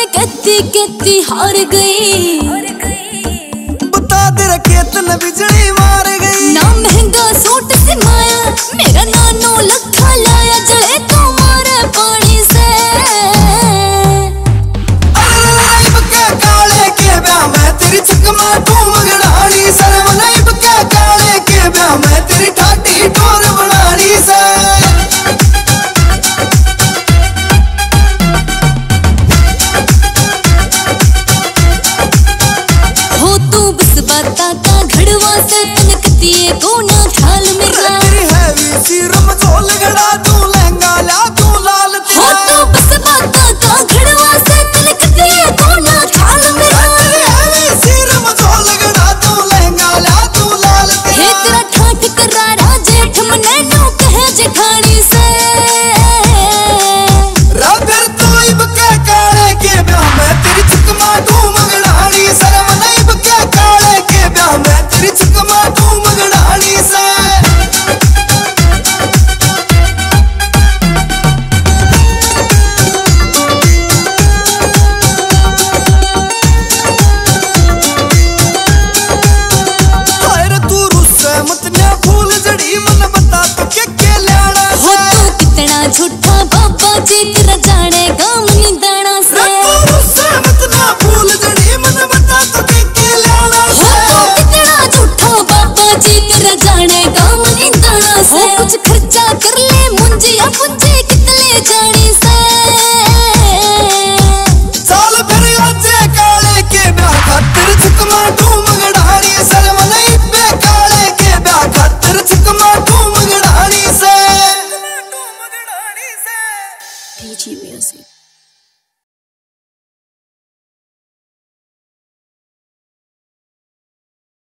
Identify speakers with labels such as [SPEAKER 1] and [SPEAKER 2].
[SPEAKER 1] मैं कहती कहती हार गई?
[SPEAKER 2] बता तेरा केतन बिजली।
[SPEAKER 1] तू
[SPEAKER 2] का
[SPEAKER 1] घड़वा से तनकती है कोना ख्याल मेरा
[SPEAKER 2] तेरी हैवी सी रम गड़ा तू लहंगा ला तू लाल
[SPEAKER 1] हो।
[SPEAKER 2] तेरा
[SPEAKER 1] बस बाता का घड़वा से तनकती है कोना ख्याल मेरा
[SPEAKER 2] तेरी हैवी सी रम गड़ा तू लहंगा ला तू लाल
[SPEAKER 1] हे।
[SPEAKER 2] तेरा
[SPEAKER 1] ठाठ करारा जेठ मने नो कहे जेठानी से।
[SPEAKER 2] राबर तो इब के काले के ब्याह में
[SPEAKER 1] कुछ खर्चा कर ले मुंजिया पुंजे कितले जाने से।
[SPEAKER 2] साल फिर आजे काले के ब्याह खातिर चकमा तू मंगड़ानी शर्म नहीं पे काले के ब्याह खातिर चकमा तू मंगड़ानी से।
[SPEAKER 1] PG Music